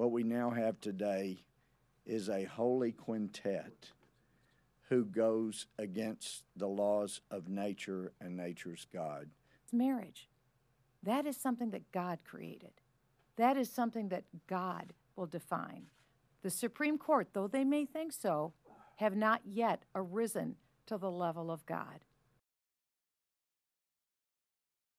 What we now have today is a holy quintet who goes against the laws of nature and nature's God. It's marriage. That is something that God created. That is something that God will define. The Supreme Court, though they may think so, have not yet arisen to the level of God.